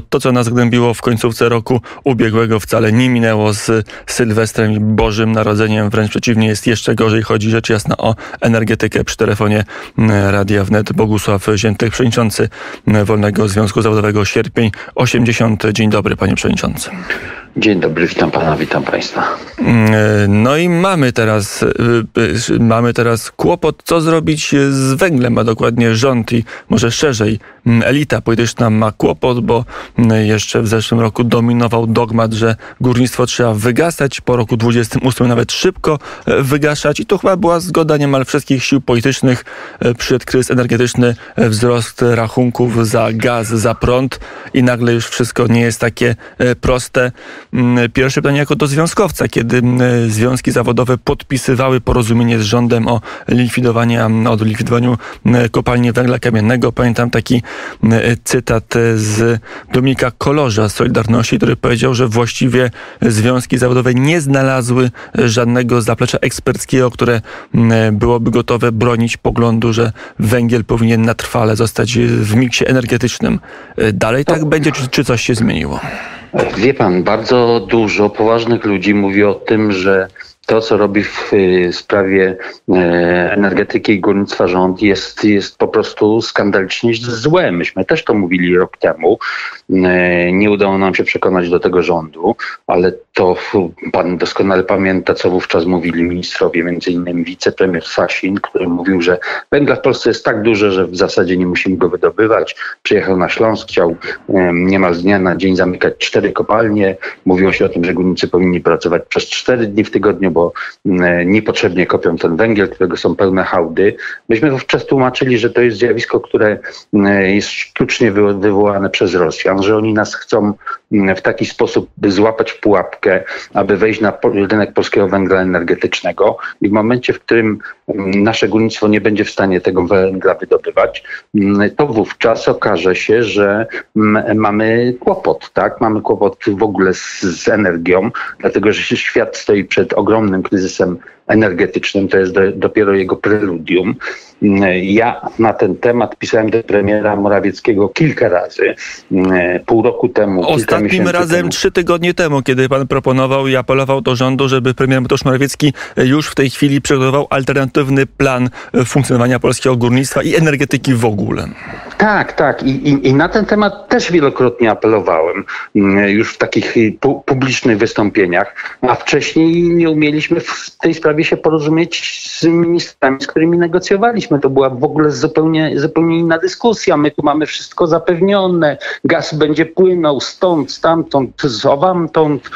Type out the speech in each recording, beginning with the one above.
to, co nas gnębiło w końcówce roku ubiegłego, wcale nie minęło z Sylwestrem i Bożym Narodzeniem. Wręcz przeciwnie, jest jeszcze gorzej. Chodzi rzecz jasna o energetykę. Przy telefonie Radia Wnet Bogusław Ziętych, przewodniczący Wolnego Związku Zawodowego Sierpień 80. Dzień dobry, panie przewodniczący. Dzień dobry, witam pana, witam państwa. No i mamy teraz, y, y, mamy teraz kłopot, co zrobić z węglem, a dokładnie rząd i może szerzej elita polityczna ma kłopot, bo jeszcze w zeszłym roku dominował dogmat, że górnictwo trzeba wygasać, po roku 28 nawet szybko e, wygaszać i to chyba była zgoda niemal wszystkich sił politycznych. E, przyszedł kryzys energetyczny, e, wzrost rachunków za gaz, za prąd i nagle już wszystko nie jest takie proste. Pierwsze pytanie jako do związkowca, kiedy związki zawodowe podpisywały porozumienie z rządem o likwidowaniu, o likwidowaniu kopalni węgla kamiennego. Pamiętam taki cytat z Dominika Kolorza z Solidarności, który powiedział, że właściwie związki zawodowe nie znalazły żadnego zaplecza eksperckiego, które byłoby gotowe bronić poglądu, że węgiel powinien na trwale zostać w miksie energetycznym. Dalej tak będzie, czy, czy coś się zmieniło? Wie pan, bardzo dużo poważnych ludzi mówi o tym, że to, co robi w y, sprawie y, energetyki i górnictwa rząd jest, jest po prostu skandalicznie złe. Myśmy też to mówili rok temu. Y, nie udało nam się przekonać do tego rządu, ale to pan doskonale pamięta, co wówczas mówili ministrowie, między innymi wicepremier Sasin, który mówił, że węgla w Polsce jest tak duże, że w zasadzie nie musimy go wydobywać. Przyjechał na Śląsk, chciał niemal z dnia na dzień zamykać cztery kopalnie. Mówiło się o tym, że górnicy powinni pracować przez cztery dni w tygodniu, bo mm, niepotrzebnie kopią ten węgiel, którego są pełne hałdy. Myśmy wówczas tłumaczyli, że to jest zjawisko, które mm, jest sztucznie wywołane przez Rosjan, że oni nas chcą w taki sposób złapać w pułapkę, aby wejść na rynek polskiego węgla energetycznego i w momencie, w którym nasze górnictwo nie będzie w stanie tego węgla wydobywać, to wówczas okaże się, że mamy kłopot, tak? Mamy kłopot w ogóle z, z energią, dlatego że świat stoi przed ogromnym kryzysem energetycznym, to jest do, dopiero jego preludium. Ja na ten temat pisałem do premiera Morawieckiego kilka razy, pół roku temu. Ostatnim razem temu. trzy tygodnie temu, kiedy pan proponował i apelował do rządu, żeby premier Mateusz Morawiecki już w tej chwili przygotował alternatywny plan funkcjonowania polskiego górnictwa i energetyki w ogóle. Tak, tak. I, i, I, na ten temat też wielokrotnie apelowałem już w takich pu publicznych wystąpieniach, a wcześniej nie umieliśmy w tej sprawie się porozumieć z ministrami, z którymi negocjowaliśmy. To była w ogóle zupełnie, zupełnie inna dyskusja. My tu mamy wszystko zapewnione. Gaz będzie płynął stąd, stamtąd, zowamtąd.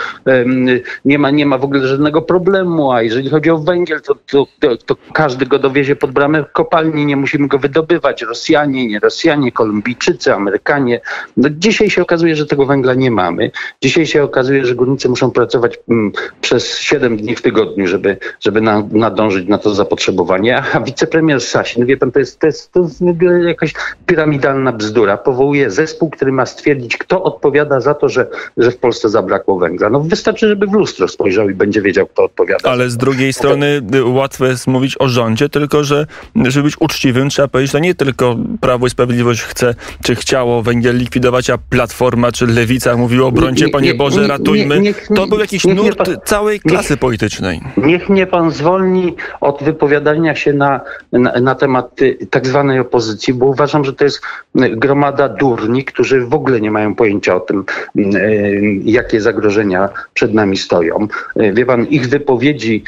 Nie ma, nie ma w ogóle żadnego problemu. A jeżeli chodzi o węgiel, to, to, to każdy go dowiezie pod bramę kopalni. Nie musimy go wydobywać. Rosjanie, nie Rosjanie, Kolumbijczycy, Amerykanie. No dzisiaj się okazuje, że tego węgla nie mamy. Dzisiaj się okazuje, że górnicy muszą pracować mm, przez 7 dni w tygodniu, żeby, żeby na, nadążyć na to zapotrzebowanie. A wicepremier Sasin, wie pan, to jest, to jest, to jest jakaś piramidalna bzdura. Powołuje zespół, który ma stwierdzić, kto odpowiada za to, że, że w Polsce zabrakło węgla. No wystarczy, żeby w lustro spojrzał i będzie wiedział, kto odpowiada. Ale z drugiej strony łatwo jest mówić o rządzie, tylko że żeby być uczciwym, trzeba powiedzieć, że nie tylko Prawo i Sprawiedliwość chce, czy chciało węgiel likwidować, a Platforma czy Lewica mówiło, brońcie Panie Boże, ratujmy. to był jakiś nurt całej klasy politycznej. Niech mnie pan zwolni od wypowiadania się na, na, na temat y, tak zwanej opozycji, bo uważam, że to jest gromada durni, którzy w ogóle nie mają pojęcia o tym, y, jakie zagrożenia przed nami stoją. Y, wie pan, ich wypowiedzi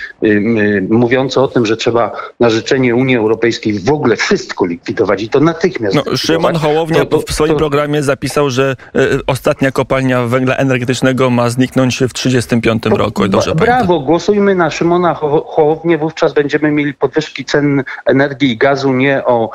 mówiące o tym, że trzeba na życzenie Unii Europejskiej w ogóle wszystko likwidować i to natychmiast. No, Szymon Hołownia to, to, w swoim programie zapisał, że ostatnia kopalnia węgla energetycznego ma zniknąć w 1935 roku. Dobrze brawo, pamiętam. głosujmy na Szymona Hołownię, wówczas będziemy mieli podwyżki cen energii i gazu nie o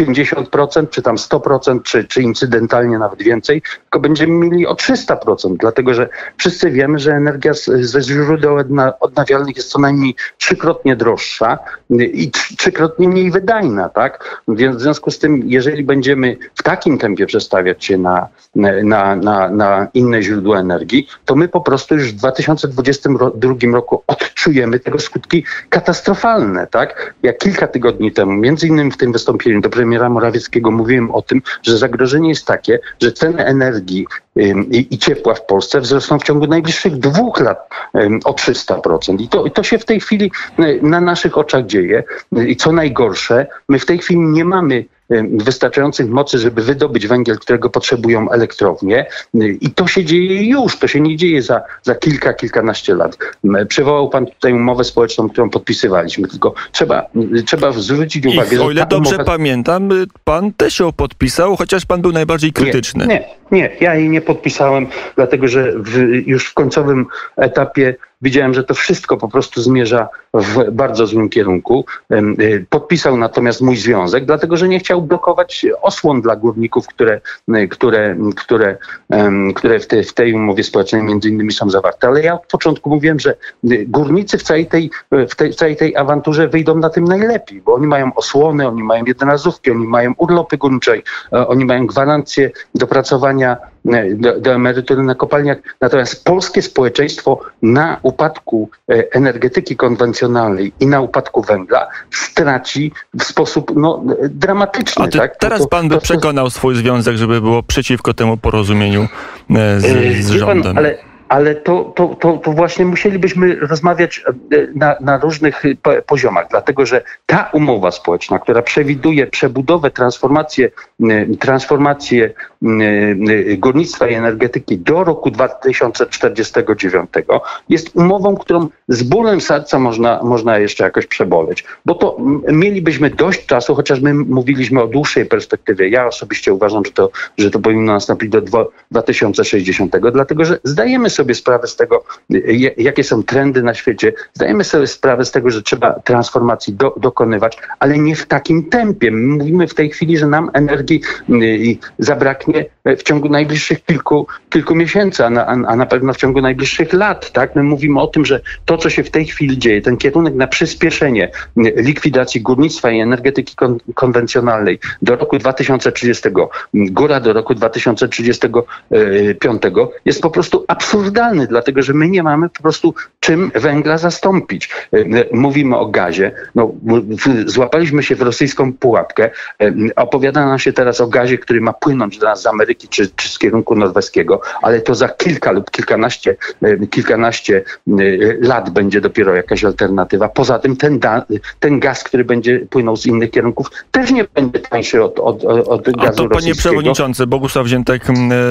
50% czy tam 100%, czy, czy incydentalnie nawet więcej, tylko będziemy mieli o 300%, dlatego że wszyscy wiemy, że energia ze źródeł odnawialnych jest co najmniej trzykrotnie droższa i trzykrotnie mniej wydajna, tak? Więc w związku z tym, jeżeli będziemy w takim tempie przestawiać się na, na, na, na inne źródła energii, to my po prostu już w 2022 roku odczujemy tego skutki katastrofalne, tak? Ja kilka tygodni temu, między innymi w tym wystąpieniu do premiera Morawieckiego mówiłem o tym, że zagrożenie jest takie, że ceny energii i, i ciepła w Polsce wzrosną w ciągu najbliższych dwóch lat o 300%. I to, I to się w tej chwili na naszych oczach dzieje. I co najgorsze, my w tej chwili nie mamy wystarczających mocy, żeby wydobyć węgiel, którego potrzebują elektrownie. I to się dzieje już, to się nie dzieje za, za kilka, kilkanaście lat. Przywołał pan tutaj umowę społeczną, którą podpisywaliśmy, tylko trzeba, trzeba zwrócić uwagę, I. O ile dobrze umowa... pamiętam, pan też ją podpisał, chociaż pan był najbardziej krytyczny. Nie, nie, nie ja jej nie podpisałem, dlatego że w, już w końcowym etapie widziałem, że to wszystko po prostu zmierza w bardzo złym kierunku. Y, podpisał natomiast mój związek, dlatego że nie chciał blokować osłon dla górników, które, które, które, które w, te, w tej umowie społecznej między innymi są zawarte. Ale ja od początku mówiłem, że górnicy w całej tej, w tej, w całej tej awanturze wyjdą na tym najlepiej, bo oni mają osłony, oni mają jednorazówki, oni mają urlopy górnicze, oni mają gwarancję dopracowania do, do emerytury na kopalniach. Natomiast polskie społeczeństwo na upadku e, energetyki konwencjonalnej i na upadku węgla straci w sposób no, dramatyczny. A tak? teraz to, pan by to, przekonał swój związek, żeby było przeciwko temu porozumieniu e, z, e, z rządem. Pan, ale ale to, to, to, to, właśnie musielibyśmy rozmawiać na, na różnych poziomach, dlatego że ta umowa społeczna, która przewiduje przebudowę, transformację, transformację górnictwa i energetyki do roku 2049, jest umową, którą z bólem serca można, można jeszcze jakoś przeboleć, bo to mielibyśmy dość czasu, chociaż my mówiliśmy o dłuższej perspektywie. Ja osobiście uważam, że to, że to powinno nastąpić do 2060, dlatego że zdajemy sobie sprawę z tego, jakie są trendy na świecie, zdajemy sobie sprawę z tego, że trzeba transformacji do, dokonywać, ale nie w takim tempie. Mówimy w tej chwili, że nam energii zabraknie w ciągu najbliższych kilku, kilku miesięcy, a na, a na pewno w ciągu najbliższych lat. Tak? My mówimy o tym, że to, co się w tej chwili dzieje, ten kierunek na przyspieszenie likwidacji górnictwa i energetyki kon konwencjonalnej do roku 2030, góra do roku 2035 jest po prostu absurdalny, dlatego że my nie mamy po prostu czym węgla zastąpić. Mówimy o gazie. No, złapaliśmy się w rosyjską pułapkę. Opowiada nam się teraz o gazie, który ma płynąć do nas z Ameryki czy, czy z kierunku norweskiego, ale to za kilka lub kilkanaście, kilkanaście lat będzie dopiero jakaś alternatywa. Poza tym ten, da, ten gaz, który będzie płynął z innych kierunków, też nie będzie tańszy od, od, od gazu A to panie przewodniczący, Bogusław Ziętek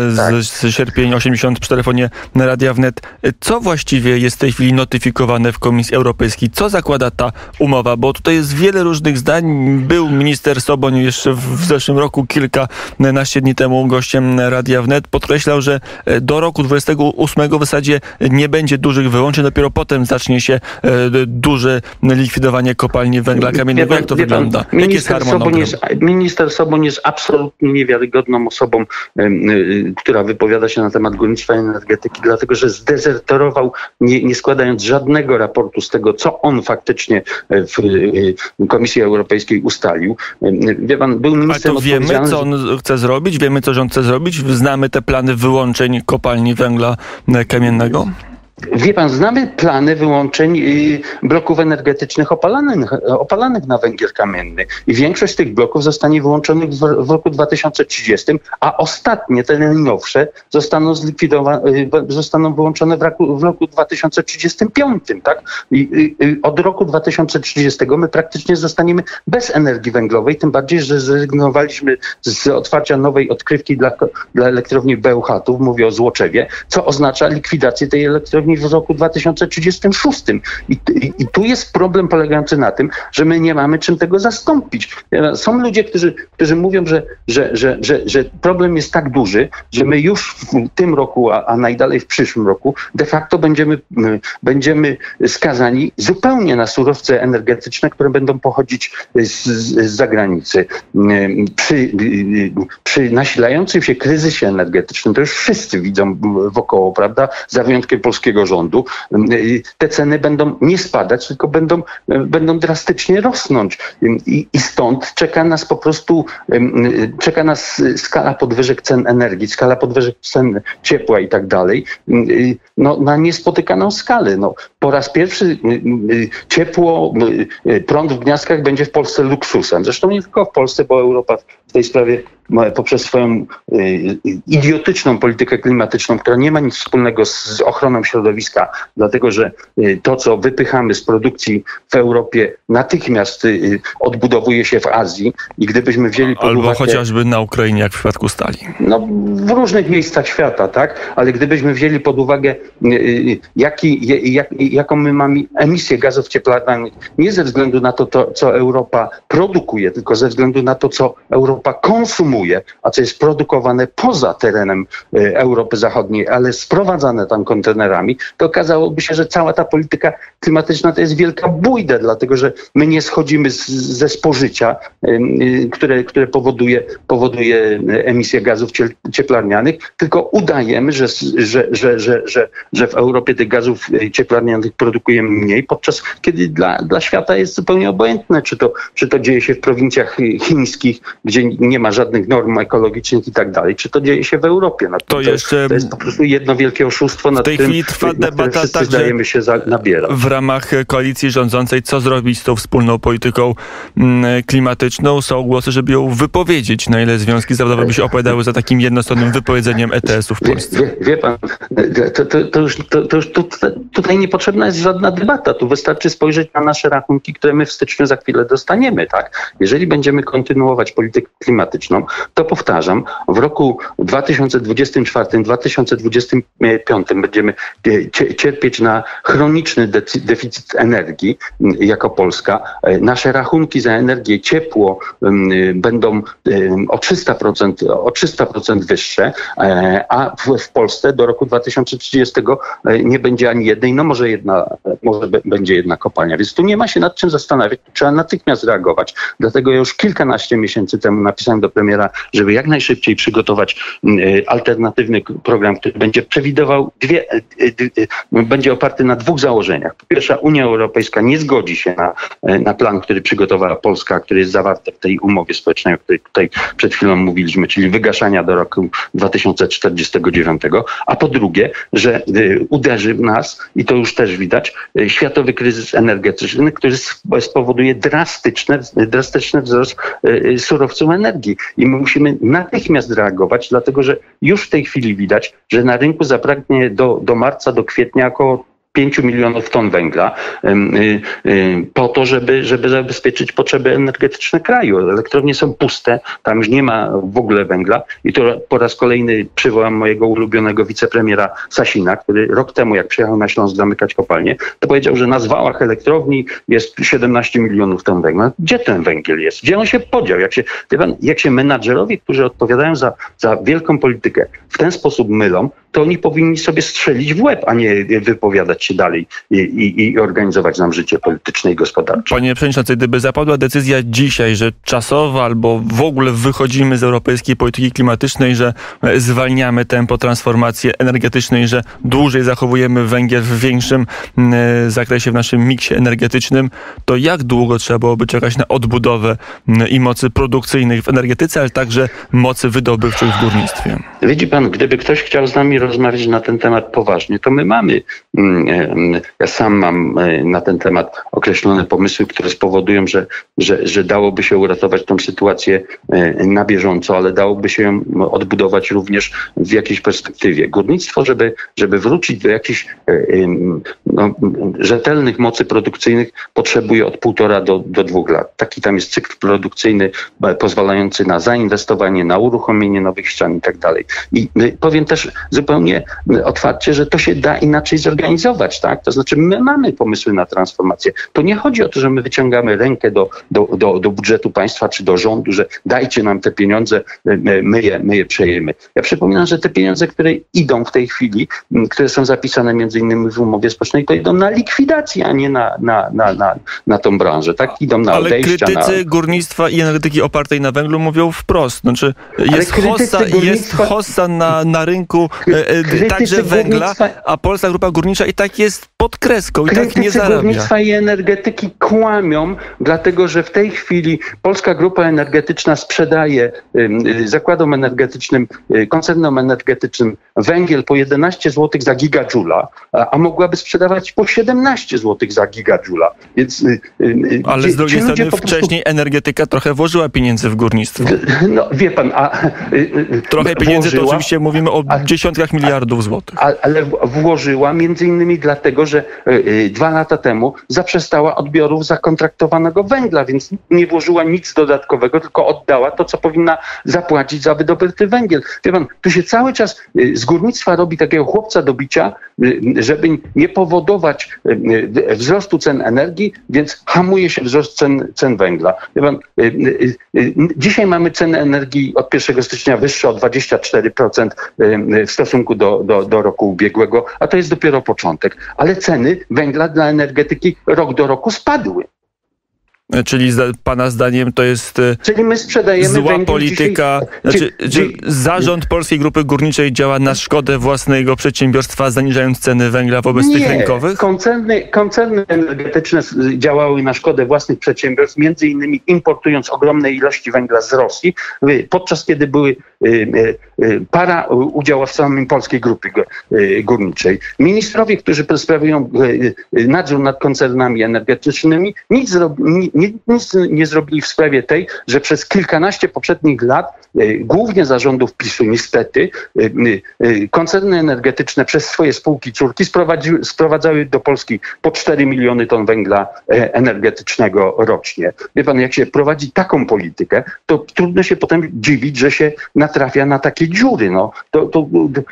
z, tak. z sierpień 84 telefonie Radia Wnet. Co właściwie jest w tej chwili notyfikowane w Komisji Europejskiej? Co zakłada ta umowa? Bo tutaj jest wiele różnych zdań. Był minister Soboń jeszcze w zeszłym roku, kilkanaście dni temu gościem Radia Wnet. Podkreślał, że do roku 28 w zasadzie nie będzie dużych wyłączeń. Dopiero potem zacznie się e, duże likwidowanie kopalni węgla kamiennego. Jak to wygląda? Jaki jest harmonogram? Jest, minister Soboń jest absolutnie niewiarygodną osobą, która wypowiada się na temat górnictwa i energetyki, dlatego że zdezerterował, nie, nie składając żadnego raportu z tego, co on faktycznie w Komisji Europejskiej ustalił. Wie pan, był ministrem A to wiemy, co on chce zrobić? Wiemy, co rząd chce zrobić? Znamy te plany wyłączeń kopalni węgla kamiennego? Wie pan, znamy plany wyłączeń y, bloków energetycznych opalanych, opalanych na węgiel kamienny i większość z tych bloków zostanie wyłączonych w, roku 2030, a ostatnie, te najnowsze, zostaną zlikwidowane, y, zostaną wyłączone w roku, w roku 2035, tak? I, y, od roku 2030 my praktycznie zostaniemy bez energii węglowej, tym bardziej, że zrezygnowaliśmy z otwarcia nowej odkrywki dla, dla elektrowni Bełchatów, mówię o Złoczewie, co oznacza likwidację tej elektrowni w roku 2036. I, i, tu jest problem polegający na tym, że my nie mamy czym tego zastąpić. Są ludzie, którzy, którzy mówią, że, że, że, że, że problem jest tak duży, że my już w tym roku, a, a najdalej w przyszłym roku, de facto będziemy, będziemy skazani zupełnie na surowce energetyczne, które będą pochodzić z, z zagranicy. Przy, przy nasilającym się kryzysie energetycznym, to już wszyscy widzą wokoło, prawda, za wyjątkiem polskiego rządu, te ceny będą nie spadać, tylko będą, będą drastycznie rosnąć. I, I stąd czeka nas po prostu, czeka nas skala podwyżek cen energii, skala podwyżek cen ciepła i tak dalej, no, na niespotykaną skalę. No, po raz pierwszy ciepło, prąd w gniazdkach będzie w Polsce luksusem. Zresztą nie tylko w Polsce, bo Europa w tej sprawie poprzez swoją idiotyczną politykę klimatyczną, która nie ma nic wspólnego z ochroną środowiska, dlatego że to, co wypychamy z produkcji w Europie, natychmiast odbudowuje się w Azji i gdybyśmy wzięli pod Albo uwagę... chociażby na Ukrainie, jak w przypadku stali. No, w różnych miejscach świata, tak? Ale gdybyśmy wzięli pod uwagę, jaki, jak, jaką my mamy emisję gazów cieplarnianych, nie ze względu na to, to, co Europa produkuje, tylko ze względu na to, co Europa konsumuje, a co jest produkowane poza terenem Europy Zachodniej, ale sprowadzane tam kontenerami, to okazałoby się, że cała ta polityka klimatyczna to jest wielka bójda, dlatego że my nie schodzimy z, ze spożycia, które, które powoduje, powoduje emisję gazów cieplarnianych, tylko udajemy, że, że, że, że, że, że w Europie tych gazów cieplarnianych produkujemy mniej, podczas kiedy dla, dla świata jest zupełnie obojętne, czy to, czy to dzieje się w prowincjach chińskich, gdzie nie ma żadnych norm ekologicznych i tak dalej, czy to dzieje się w Europie. No, to, to, jeszcze... to jest po prostu jedno wielkie oszustwo, nad w tej tym, chwili trwa debata także się za, nabierać. w ramach koalicji rządzącej, co zrobić z tą wspólną polityką mm, klimatyczną. Są głosy, żeby ją wypowiedzieć. Na ile związki zawodowe by się opowiadały za takim jednostronnym wypowiedzeniem ETS-u w Polsce? Wie, wie pan, to, to, to już, to, już tutaj niepotrzebna jest żadna debata. Tu wystarczy spojrzeć na nasze rachunki, które my w styczniu za chwilę dostaniemy. Tak? Jeżeli będziemy kontynuować politykę klimatyczną, to powtarzam, w roku 2024-2025 będziemy cierpieć na chroniczny deficyt energii jako Polska. Nasze rachunki za energię, ciepło będą o 300%, o 300% wyższe, a w, Polsce do roku 2030 nie będzie ani jednej, no może jedna, może będzie jedna kopalnia. Więc tu nie ma się nad czym zastanawiać, trzeba natychmiast reagować. Dlatego ja już kilkanaście miesięcy temu napisałem do premiera, żeby jak najszybciej przygotować alternatywny program, który będzie przewidywał dwie, będzie oparty na dwóch założeniach. Po pierwsze, Unia Europejska nie zgodzi się na, na plan, który przygotowała Polska, który jest zawarty w tej umowie społecznej, o której tutaj przed chwilą mówiliśmy, czyli wygaszania do roku 2049, a po drugie, że uderzy w nas, i to już też widać, światowy kryzys energetyczny, który spowoduje drastyczny, drastyczny wzrost surowców energii. I my musimy natychmiast reagować, dlatego że już w tej chwili widać, że na rynku zabraknie do, do marca, do kwietnia około 5 milionów ton węgla y, y, po to, żeby, żeby zabezpieczyć potrzeby energetyczne kraju. Elektrownie są puste, tam już nie ma w ogóle węgla i to po raz kolejny przywołam mojego ulubionego wicepremiera Sasina, który rok temu, jak przyjechał na Śląsk zamykać kopalnię, to powiedział, że na zwałach elektrowni jest 17 milionów ton węgla. Gdzie ten węgiel jest? Gdzie on się podział? Jak się, jak się menadżerowie, którzy odpowiadają za, za wielką politykę, w ten sposób mylą, to oni powinni sobie strzelić w łeb, a nie wypowiadać się dalej i, i, i, organizować nam życie polityczne i gospodarcze. Panie Przewodniczący, gdyby zapadła decyzja dzisiaj, że czasowo albo w ogóle wychodzimy z europejskiej polityki klimatycznej, że zwalniamy tempo transformacji energetycznej, że dłużej zachowujemy węgiel w większym zakresie w naszym miksie energetycznym, to jak długo trzeba byłoby czekać na odbudowę i mocy produkcyjnych w energetyce, ale także mocy wydobywczych w górnictwie? Widzi pan, gdyby ktoś chciał z nami rozmawiać na ten temat poważnie, to my mamy ja sam mam e, na ten temat określone pomysły, które spowodują, że, że, że dałoby się uratować tą sytuację e, na bieżąco, ale dałoby się ją odbudować również w jakiejś perspektywie. Górnictwo, żeby, żeby wrócić do jakichś e, no, rzetelnych mocy produkcyjnych, potrzebuje od półtora do, do dwóch lat. Taki tam jest cykl produkcyjny pozwalający na zainwestowanie, na uruchomienie nowych ścian i tak dalej. I powiem też otwarcie, że to się da inaczej zorganizować, tak? To znaczy my mamy pomysły na transformację. To nie chodzi o to, że my wyciągamy rękę do, do, do, do budżetu państwa czy do rządu, że dajcie nam te pieniądze, my je, my je przejemy. Ja przypominam, że te pieniądze, które idą w tej chwili, które są zapisane między innymi w umowie społecznej, to idą na likwidację, a nie na, na, na, na, na tą branżę. Tak? Idą na Ale odejścia. krytycy na... górnictwa i energetyki opartej na węglu mówią wprost. Znaczy jest hossa, jest hossa na, na rynku także węgla, a Polska Grupa Górnicza i tak jest pod kreską i tak nie zarabia. górnictwa i energetyki kłamią, dlatego że w tej chwili Polska Grupa Energetyczna sprzedaje zakładom energetycznym, koncernom energetycznym węgiel po 11 zł za gigadżula, a, mogłaby sprzedawać po 17 zł za gigadżula. Więc, Ale z drugiej strony wcześniej energetyka trochę włożyła pieniędzy w górnictwo. No wie pan, a... Trochę pieniędzy włożyła, to oczywiście mówimy o a, dziesiątkach miliardów złotych. Ale włożyła między innymi dlatego, że y, dwa lata temu zaprzestała odbiorów zakontraktowanego węgla, więc nie włożyła nic dodatkowego, tylko oddała to, co powinna zapłacić za wydobyty węgiel. Wie pan, tu się cały czas y, z górnictwa robi takiego chłopca do bicia, żeby nie powodować wzrostu cen energii, więc hamuje się wzrost cen, cen węgla. Wie pan, dzisiaj mamy ceny energii od 1 stycznia wyższe o 24% w stosunku do, do, do roku ubiegłego, a to jest dopiero początek. Ale ceny węgla dla energetyki rok do roku spadły. Czyli zda, pana zdaniem to jest e, Czyli my sprzedajemy zła polityka. Dzisiaj, znaczy, czy, czy zarząd Polskiej Grupy Górniczej działa na szkodę własnego przedsiębiorstwa, zaniżając ceny węgla wobec nie, tych rynkowych? Koncerny, koncerny energetyczne działały na szkodę własnych przedsiębiorstw, między innymi importując ogromne ilości węgla z Rosji, podczas kiedy były y, y, y, para udziałowcami Polskiej Grupy Górniczej. Ministrowie, którzy sprawują nadzór nad koncernami energetycznymi, nic, nic nie zrobili w sprawie tej, że przez kilkanaście poprzednich lat, e, głównie zarządów PiSu niestety, e, e, koncerny energetyczne przez swoje spółki córki sprowadzały do Polski po 4 miliony ton węgla energetycznego rocznie. Wie pan, jak się prowadzi taką politykę, to trudno się potem dziwić, że się natrafia na takie dziury. No, to, to,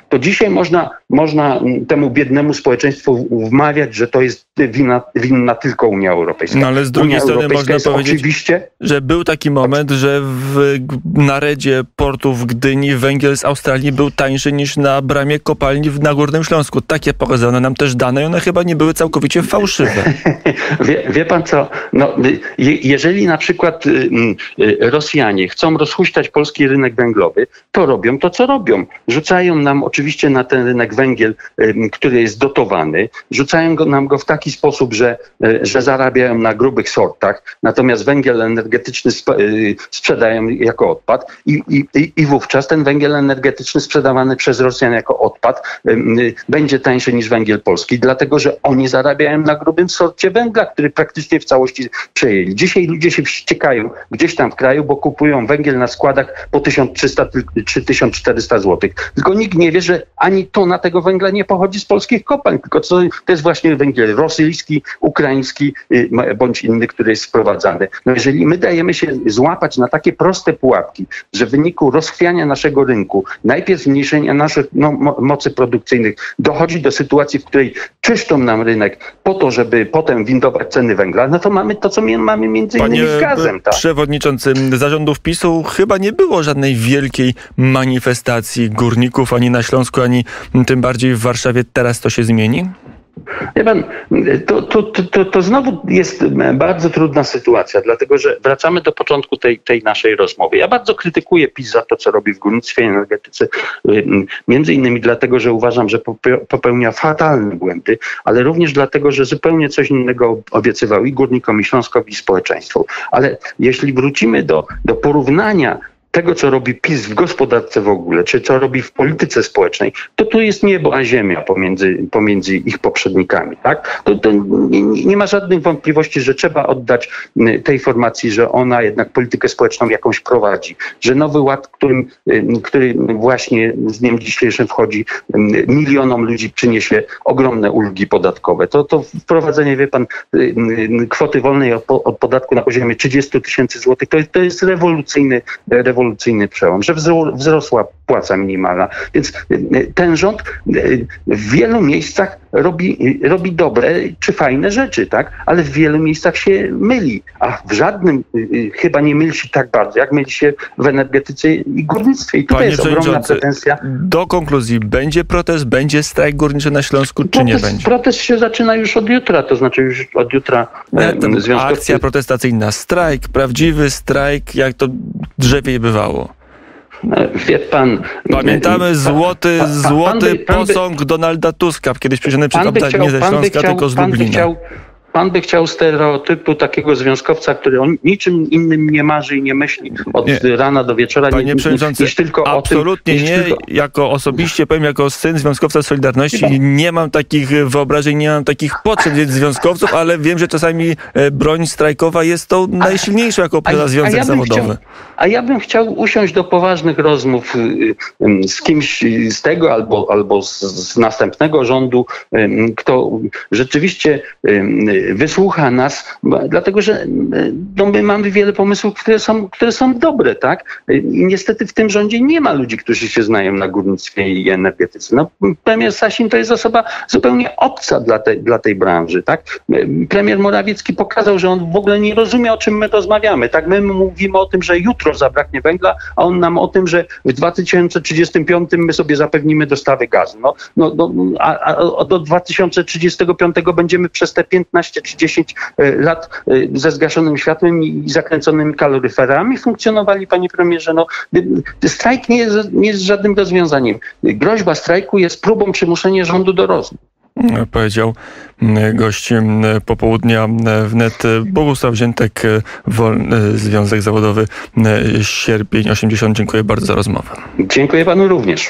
to dzisiaj można, można temu biednemu społeczeństwu wmawiać, że to jest wina, winna tylko Unia Europejska. No ale z drugiej strony można powiedzieć, oczywiście... że był taki moment, że w naredzie portu w Gdyni węgiel z Australii był tańszy niż na bramie kopalni na Górnym Śląsku. Takie pokazano nam też dane i one chyba nie były całkowicie fałszywe. wie, wie pan co, no, je, jeżeli na przykład y, y, Rosjanie chcą rozhuśtać polski rynek węglowy, to robią to, co robią. Rzucają nam oczywiście na ten rynek węgiel, y, który jest dotowany, rzucają go, nam go w taki sposób, że, że zarabiają na grubych sortach, natomiast węgiel energetyczny y, sprzedają jako odpad i, i, i wówczas ten węgiel energetyczny sprzedawany przez Rosjan jako odpad y, y, będzie tańszy niż węgiel polski, dlatego że oni zarabiają na grubym sorcie węgla, który praktycznie w całości przejęli. Dzisiaj ludzie się wściekają gdzieś tam w kraju, bo kupują węgiel na składach po 1300 czy 1400 zł. Tylko nikt nie wie, że ani tona tego węgla nie pochodzi z polskich kopalń, tylko to, jest właśnie węgiel rosyjski, ukraiński bądź inny, który jest No jeżeli my dajemy się złapać na takie proste pułapki, że w wyniku rozchwiania naszego rynku, najpierw zmniejszenia naszych no, mocy produkcyjnych, dochodzi do sytuacji, w której czyszczą nam rynek po to, żeby potem windować ceny węgla, no to mamy to, co mamy między innymi Panie z gazem. Tak? przewodniczący zarządów PiSu chyba nie było żadnej wielkiej manifestacji górników ani na Śląsku, ani tym bardziej w Warszawie. Teraz to się zmieni? Wie pan, to, to, to, to znowu jest bardzo trudna sytuacja, dlatego że wracamy do początku tej, tej naszej rozmowy. Ja bardzo krytykuję PiS za to, co robi w górnictwie i energetyce, między innymi dlatego, że uważam, że popełnia fatalne błędy, ale również dlatego, że zupełnie coś innego obiecywał i górnikom, i Śląskowi, i społeczeństwu. Ale jeśli wrócimy do, do porównania tego, co robi PiS w gospodarce w ogóle, czy co robi w polityce społecznej, to tu jest niebo a ziemia pomiędzy, pomiędzy ich poprzednikami. Tak? To, to nie, nie, ma żadnych wątpliwości, że trzeba oddać tej formacji, że ona jednak politykę społeczną jakąś prowadzi, że nowy ład, którym, który właśnie z dniem dzisiejszym wchodzi, milionom ludzi przyniesie ogromne ulgi podatkowe. To, to wprowadzenie, wie pan, kwoty wolnej od, od podatku na poziomie 30 tysięcy złotych, to, to jest rewolucyjny, rewolucyjny rewolucyjny przełom, że wzrosła płaca minimalna. Więc y, ten rząd y, w wielu miejscach robi, robi dobre czy fajne rzeczy, tak? ale w wielu miejscach się myli, a w żadnym y, chyba nie myli się tak bardzo, jak myli się w energetyce i górnictwie. I tutaj Panie jest ogromna pretensja. Do konkluzji, będzie protest, będzie strajk górniczy na Śląsku, czy protest, nie będzie? Protest się zaczyna już od jutra, to znaczy już od jutra e, Akcja protestacyjna, strajk, prawdziwy strajk, jak to drzewiej bywało. E, Wie pan... Pamiętamy e, złoty, pa- pan złoty by- pan by- posąg Donalda Tuska, kiedyś przyjrzany Pan by przypadek chciał, nie ze by Śląska, chciał, tylko z pan by Lublina. chciał, pan by chciał stereotypu takiego związkowca, który o niczym innym nie marzy i nie myśli od Nie. rana do wieczora, Panie nie, Przewodniczący, niż tylko absolutnie o tym. nie. Tylko, Jako osobiście powiem, jako syn Związkowca Solidarności nie mam takich wyobrażeń, nie mam takich potrzeb związkowców, ale wiem, że czasami e, broń strajkowa jest tą najsilniejszą jako opowiada związek bym zawodowy. Chciał, a ja bym chciał usiąść do poważnych rozmów y, z kimś z tego albo, albo z, z następnego rządu, kto rzeczywiście wysłucha nas, dlatego że no, my mamy wiele pomysłów, które są, które są dobre, tak? I niestety w tym rządzie nie ma ludzi, którzy się znają na górnictwie i energetyce. No, premier Sasin to jest osoba zupełnie obca dla tej, dla tej branży, tak? Premier Morawiecki pokazał, że on w ogóle nie rozumie, o czym my rozmawiamy, tak? My mówimy o tym, że jutro zabraknie węgla, a on nam o tym, że w 2035 my sobie zapewnimy dostawy gazu. No, no, no, a, a do 2035 będziemy przez te 15 czy 10 e, lat e, ze zgaszonym światłem i zakręconymi kaloryferami funkcjonowali, panie premierze. No, strajk nie jest, nie jest żadnym rozwiązaniem. Groźba strajku jest próbą przymuszenia rządu do rozmów. Powiedział gość popołudnia wnet e, Bogusław Ziętek, e, Wolny Związek Zawodowy Sierpień 80. Dziękuję bardzo za rozmowę. Dziękuję panu również.